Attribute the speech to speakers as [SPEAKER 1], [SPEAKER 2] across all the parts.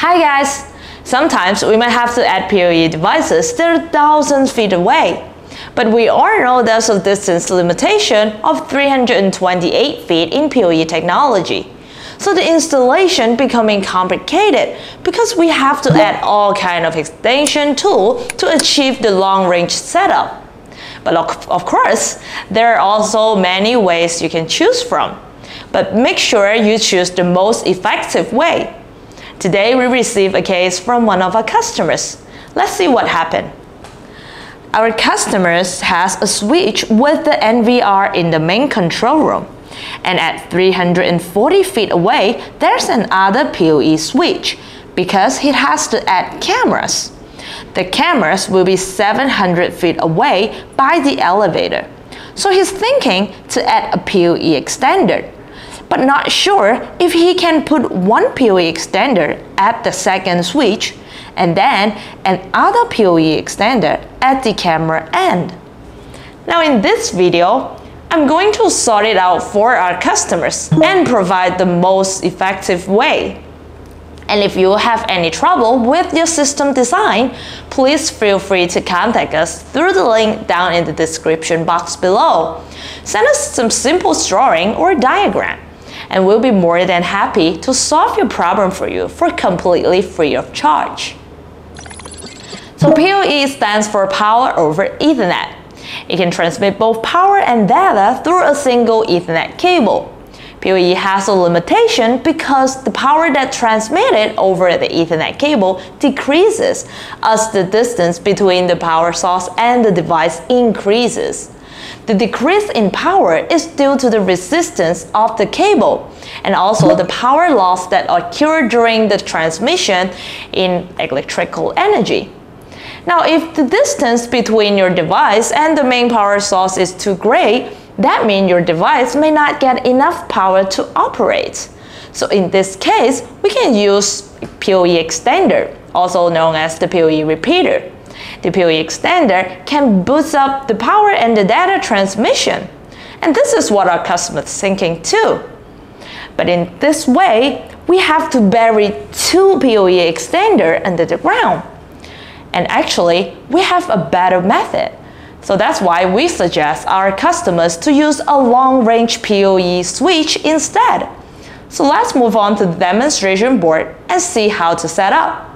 [SPEAKER 1] Hi guys! Sometimes we might have to add PoE devices that are thousands feet away. But we all know there's a distance limitation of 328 feet in PoE technology. So the installation becoming complicated because we have to add all kind of extension tool to achieve the long range setup. But of course, there are also many ways you can choose from. But make sure you choose the most effective way. Today we receive a case from one of our customers. Let's see what happened. Our customers has a switch with the NVR in the main control room. And at 340 feet away, there's another PoE switch because it has to add cameras. The cameras will be 700 feet away by the elevator. So he's thinking to add a PoE extender, but not sure if he can put one PoE extender at the second switch and then another PoE extender at the camera end. Now in this video, I'm going to sort it out for our customers and provide the most effective way. And if you have any trouble with your system design, please feel free to contact us through the link down in the description box below. Send us some simple drawing or diagram, and we'll be more than happy to solve your problem for you for completely free of charge. So PoE stands for Power over Ethernet. It can transmit both power and data through a single Ethernet cable. PoE has a limitation because the power that transmitted over the Ethernet cable decreases as the distance between the power source and the device increases. The decrease in power is due to the resistance of the cable and also the power loss that occurred during the transmission in electrical energy. Now, if the distance between your device and the main power source is too great, that means your device may not get enough power to operate. So in this case, we can use PoE extender, also known as the PoE repeater. The PoE extender can boost up the power and the data transmission. And this is what our customers thinking too. But in this way, we have to bury two PoE extender under the ground. And actually, we have a better method. So that's why we suggest our customers to use a long-range PoE switch instead. So let's move on to the demonstration board and see how to set up.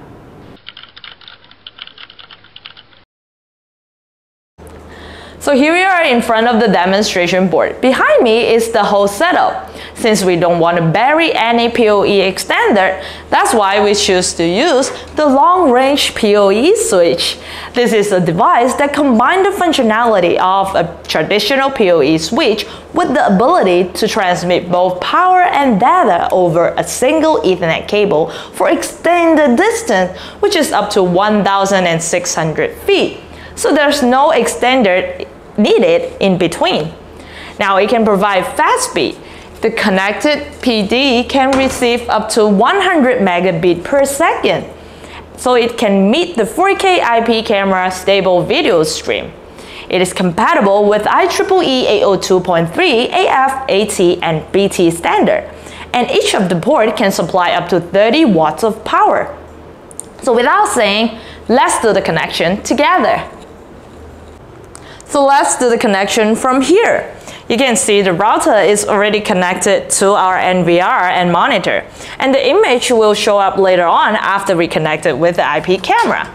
[SPEAKER 1] So here we are in front of the demonstration board. Behind me is the whole setup. Since we don't want to bury any PoE extender, that's why we choose to use the long-range PoE switch. This is a device that combines the functionality of a traditional PoE switch with the ability to transmit both power and data over a single Ethernet cable for extended distance, which is up to 1,600 feet. So there's no extender needed in between. Now it can provide fast speed. The connected PD can receive up to 100 megabit per second. So it can meet the 4K IP camera stable video stream. It is compatible with IEEE 802.3 AF, AT, and BT standard. And each of the port can supply up to 30 watts of power. So without saying, let's do the connection together. So let's do the connection from here. You can see the router is already connected to our NVR and monitor, and the image will show up later on after we connect it with the IP camera.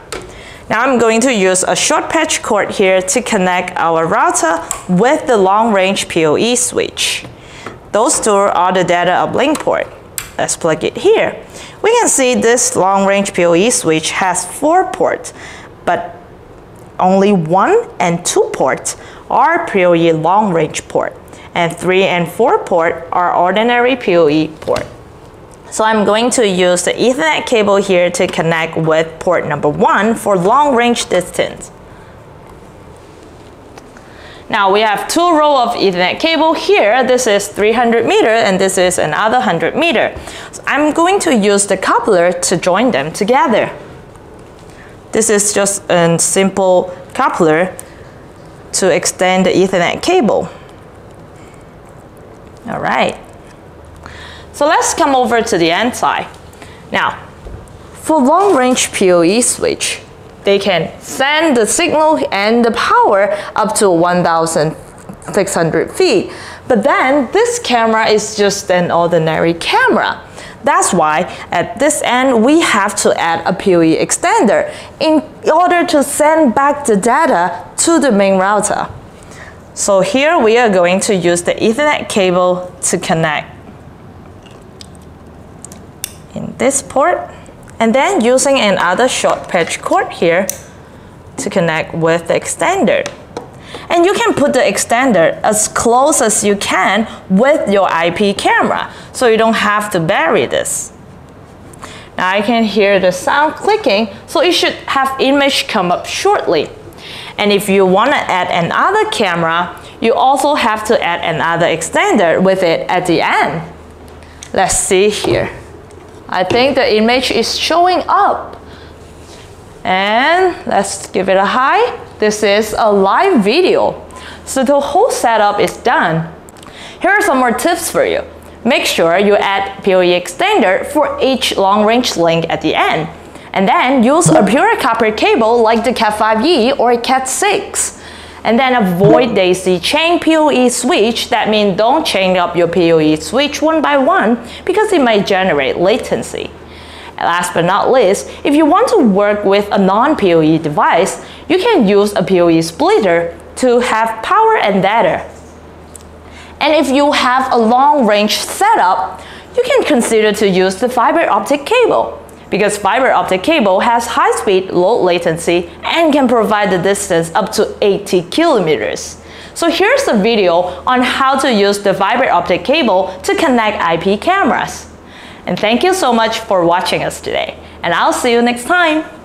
[SPEAKER 1] Now I'm going to use a short patch cord here to connect our router with the long-range PoE switch. Those two are the data uplink port. Let's plug it here. We can see this long-range PoE switch has four ports, but only one and two ports are PoE long range port and three and four port are ordinary PoE port. So I'm going to use the Ethernet cable here to connect with port number one for long range distance. Now we have two row of Ethernet cable here. This is 300 meter and this is another 100 meter. So I'm going to use the coupler to join them together. This is just a simple coupler to extend the Ethernet cable. All right. So let's come over to the end side. Now, for long-range PoE switch, they can send the signal and the power up to 1,600 feet. But then this camera is just an ordinary camera. That's why at this end we have to add a PoE extender in order to send back the data to the main router. So here we are going to use the Ethernet cable to connect in this port and then using another short patch cord here to connect with the extender. And you can put the extender as close as you can with your IP camera, so you don't have to bury this. Now I can hear the sound clicking, so it should have image come up shortly. And if you want to add another camera, you also have to add another extender with it at the end. Let's see here. I think the image is showing up. And let's give it a high. This is a live video. So the whole setup is done. Here are some more tips for you. Make sure you add PoE extender for each long-range link at the end. And then use a pure copper cable like the Cat5e or Cat6 and then avoid daisy chain PoE switch. That means don't chain up your PoE switch one by one because it might generate latency. Last but not least, if you want to work with a non-PoE device, you can use a PoE splitter to have power and data. And if you have a long-range setup, you can consider to use the fiber optic cable because fiber optic cable has high speed, low latency, and can provide the distance up to 80 kilometers. So here's a video on how to use the fiber optic cable to connect IP cameras. And thank you so much for watching us today, and I'll see you next time.